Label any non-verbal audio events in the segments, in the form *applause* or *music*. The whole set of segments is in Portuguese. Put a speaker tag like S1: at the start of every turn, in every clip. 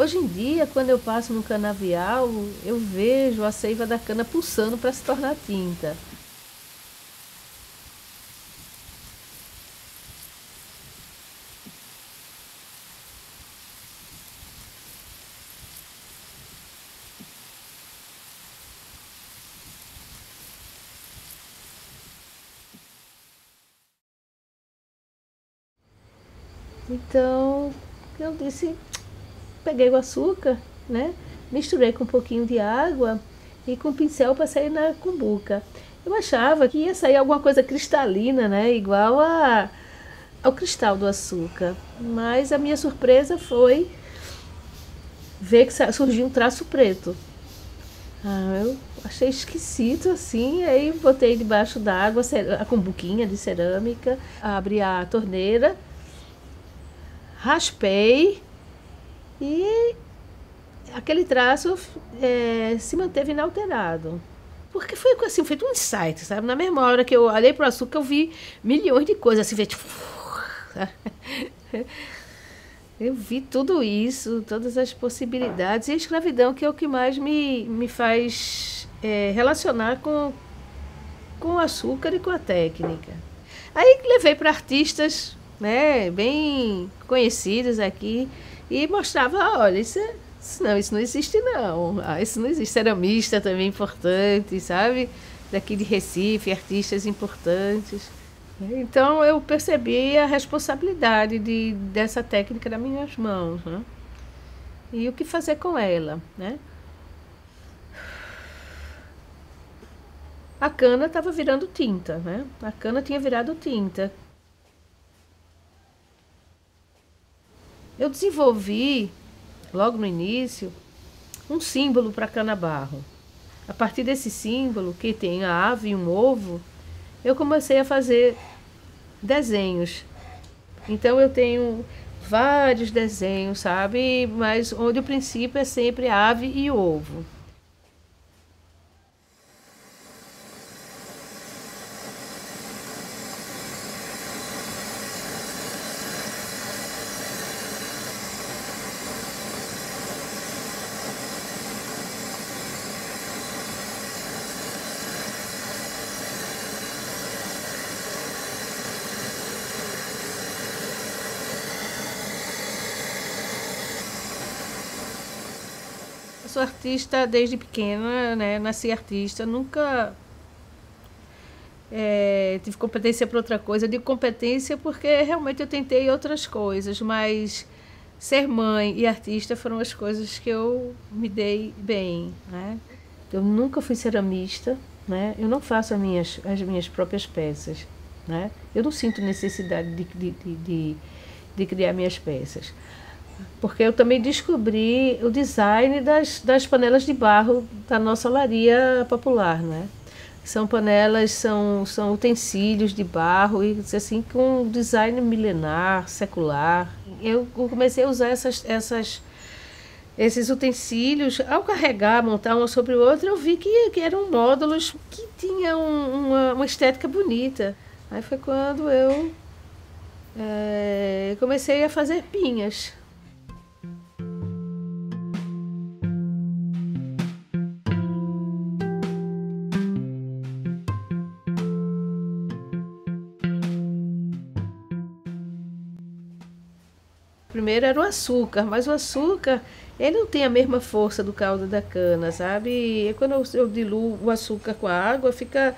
S1: Hoje em dia, quando eu passo no canavial, eu vejo a seiva da cana pulsando para se tornar tinta. Então, eu disse, peguei o açúcar, né? Misturei com um pouquinho de água e com um pincel passei na cumbuca. Eu achava que ia sair alguma coisa cristalina, né? Igual a, ao cristal do açúcar. Mas a minha surpresa foi ver que surgiu um traço preto. Ah, eu achei esquisito assim, aí botei debaixo d'água a cumbuquinha de cerâmica, abri a torneira raspei e aquele traço é, se manteve inalterado. Porque foi assim, feito um insight, sabe? Na mesma hora que eu olhei para o açúcar, eu vi milhões de coisas, assim, tipo... *laughs* Eu vi tudo isso, todas as possibilidades, e a escravidão que é o que mais me, me faz é, relacionar com, com o açúcar e com a técnica. Aí levei para artistas né, bem conhecidos aqui, e mostrava, olha, isso, é, isso não, isso não existe não. Ah, isso não existe. Ceramista também importante, sabe? Daqui de Recife, artistas importantes. Então eu percebi a responsabilidade de, dessa técnica nas minhas mãos. Né? E o que fazer com ela. Né? A cana estava virando tinta. Né? A cana tinha virado tinta. Eu desenvolvi, logo no início, um símbolo para canabarro. A partir desse símbolo, que tem a ave e um ovo, eu comecei a fazer desenhos. Então eu tenho vários desenhos, sabe? Mas onde o princípio é sempre ave e ovo. Sou artista desde pequena, né? Nasci artista, nunca é, tive competência para outra coisa. Eu digo competência porque realmente eu tentei outras coisas, mas ser mãe e artista foram as coisas que eu me dei bem, né? Eu nunca fui ceramista, né? Eu não faço as minhas, as minhas próprias peças, né? Eu não sinto necessidade de, de, de, de criar minhas peças porque eu também descobri o design das, das panelas de barro da nossa olaria popular, né? São panelas, são, são utensílios de barro e assim com design milenar, secular. Eu comecei a usar essas, essas, esses utensílios ao carregar, montar um sobre o outro, eu vi que, que eram módulos que tinham uma, uma estética bonita. Aí foi quando eu é, comecei a fazer pinhas. Primeiro era o açúcar, mas o açúcar ele não tem a mesma força do caldo da cana, sabe? E quando eu, diluo o açúcar com a água, fica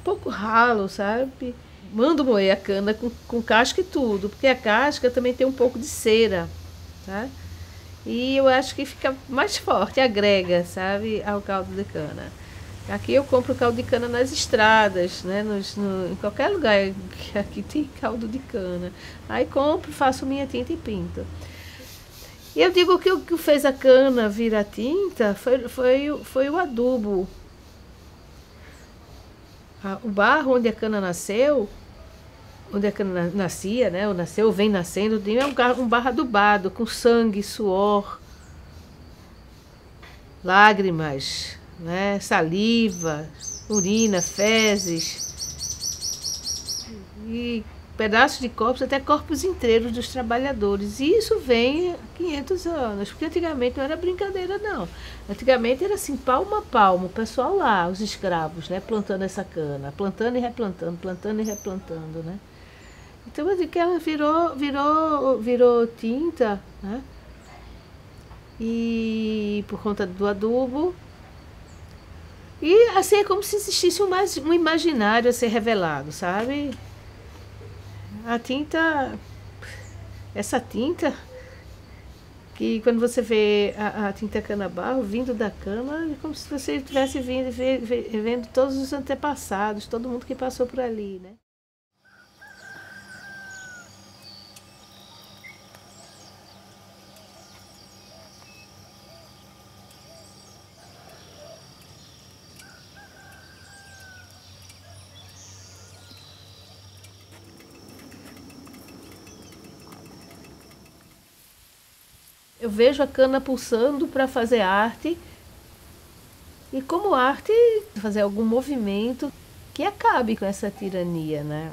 S1: um pouco ralo, sabe? Mando moer a cana com, com casca e tudo, porque a casca também tem um pouco de cera, tá? E eu acho que fica mais forte, agrega, sabe, ao caldo de cana. Aqui eu compro caldo de cana nas estradas, né? Nos, no, em qualquer lugar que aqui tem caldo de cana. Aí compro, faço minha tinta e pinto. E eu digo que o que fez a cana virar tinta foi, foi, foi o adubo. o barro onde a cana nasceu, onde a cana nascia, né? Ou nasceu, ou vem nascendo, é um, um barro adubado, com sangue, suor, lágrimas, né? saliva, urina, fezes. E pedaços de corpos, até corpos inteiros dos trabalhadores. E isso vem há 500 anos, porque antigamente não era brincadeira, não. Antigamente era assim, palmo a palmo, o pessoal lá, os escravos, né, plantando essa cana, plantando e replantando, plantando e replantando, né. Então, assim, que ela virou, virou, virou tinta, né, e por conta do adubo, e assim é como se existisse um, imaginário a ser revelado, sabe? A tinta, essa tinta, que quando você vê a, a tinta cana-barro vindo da cana, é como se você estivesse vendo todos os antepassados, todo mundo que passou por ali, né? Eu vejo a cana pulsando para fazer arte. E como arte, fazer algum movimento que acabe com essa tirania, né?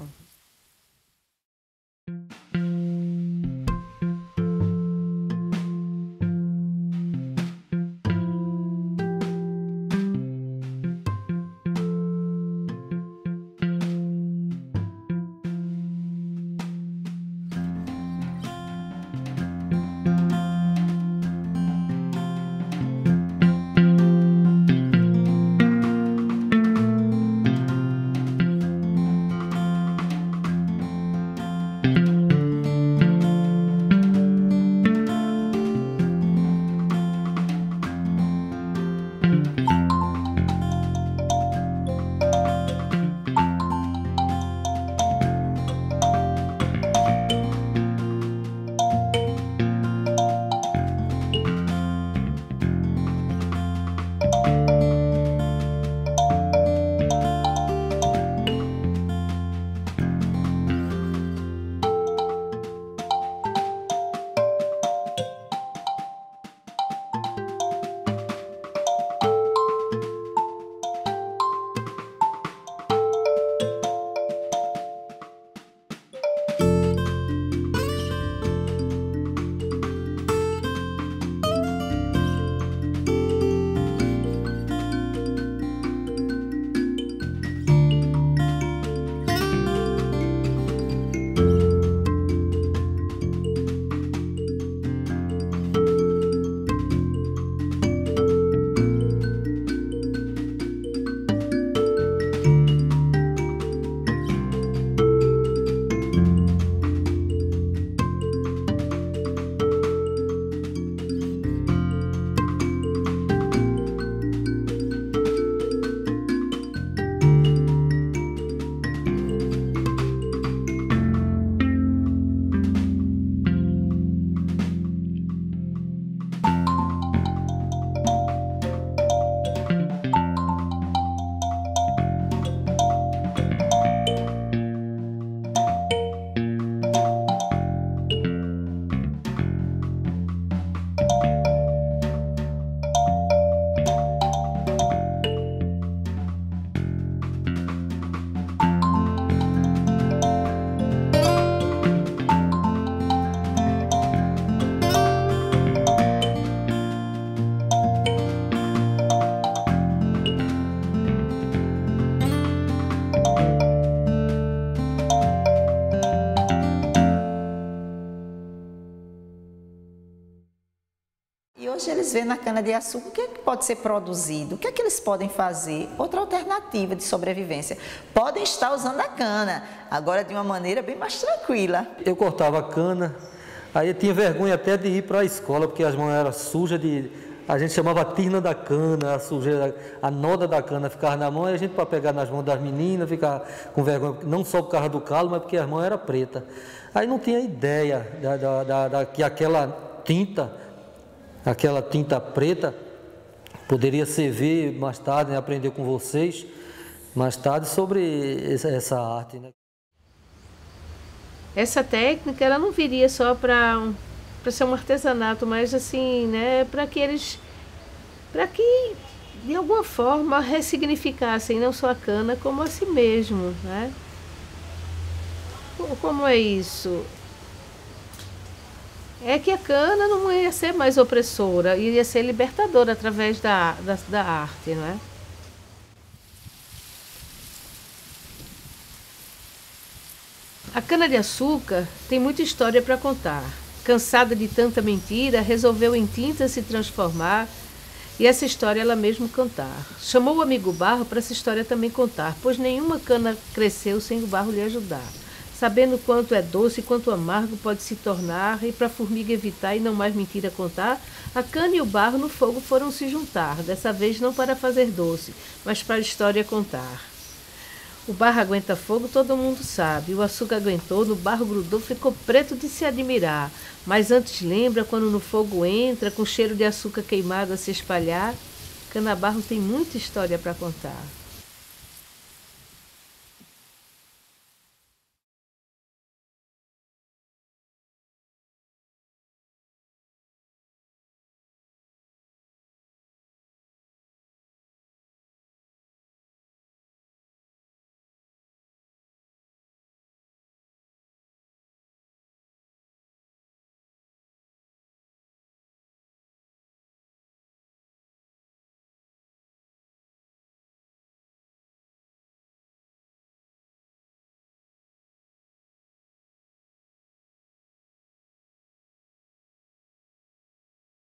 S2: Eles veem na cana-de-açúcar o que, é que pode ser produzido, o que é que eles podem fazer, outra alternativa de sobrevivência. Podem estar usando a cana, agora de uma maneira bem mais tranquila.
S3: Eu cortava a cana, aí eu tinha vergonha até de ir para a escola, porque as mãos eram sujas de. A gente chamava a tirna da cana, a sujeira, a noda da cana ficava na mão, e a gente para pegar nas mãos das meninas ficava com vergonha, não só por causa do calo, mas porque as mãos eram pretas. Aí não tinha ideia da, da, da, da que aquela tinta aquela tinta preta, poderia servir mais tarde, né, aprender com vocês mais tarde sobre essa arte. Né?
S1: Essa técnica ela não viria só para ser um artesanato, mas assim, né, para que eles para que de alguma forma ressignificassem não só a cana como a si mesmo, né? Como é isso? É que a cana não ia ser mais opressora, iria ser libertadora através da, da, da arte, não é? A cana-de-açúcar tem muita história para contar. Cansada de tanta mentira, resolveu em tinta se transformar e essa história ela mesmo cantar. Chamou o amigo Barro para essa história também contar, pois nenhuma cana cresceu sem o Barro lhe ajudar. Sabendo quanto é doce e quanto amargo pode se tornar, e para a formiga evitar e não mais mentira contar, a cana e o barro no fogo foram se juntar, dessa vez não para fazer doce, mas para a história contar. O barro aguenta fogo, todo mundo sabe. O açúcar aguentou, no barro grudou, ficou preto de se admirar. Mas antes lembra quando no fogo entra, com cheiro de açúcar queimado a se espalhar? Canabarro tem muita história para contar.